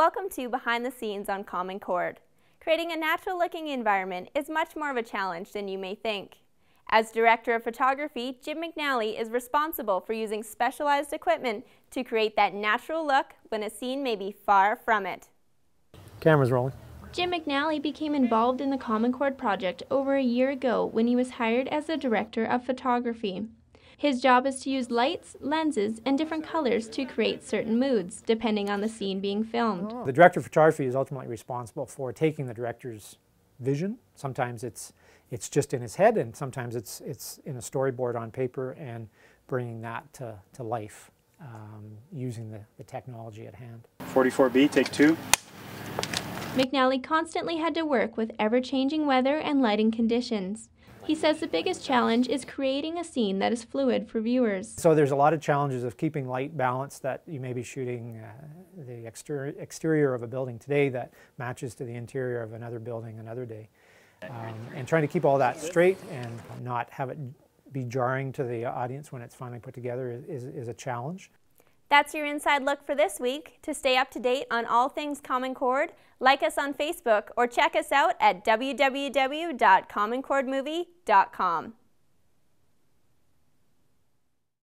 Welcome to Behind the Scenes on Common Chord. Creating a natural looking environment is much more of a challenge than you may think. As Director of Photography, Jim McNally is responsible for using specialized equipment to create that natural look when a scene may be far from it. Camera's rolling. Jim McNally became involved in the Common Chord project over a year ago when he was hired as the Director of Photography. His job is to use lights, lenses, and different colors to create certain moods, depending on the scene being filmed. The director of photography is ultimately responsible for taking the director's vision. Sometimes it's it's just in his head, and sometimes it's it's in a storyboard on paper, and bringing that to, to life um, using the, the technology at hand. 44B, take two. McNally constantly had to work with ever-changing weather and lighting conditions. He says the biggest challenge is creating a scene that is fluid for viewers. So there's a lot of challenges of keeping light balance that you may be shooting uh, the exterior, exterior of a building today that matches to the interior of another building another day. Um, and trying to keep all that straight and not have it be jarring to the audience when it's finally put together is, is a challenge. That's your inside look for this week. To stay up to date on all things Common Chord, like us on Facebook or check us out at www.commonchordmovie.com.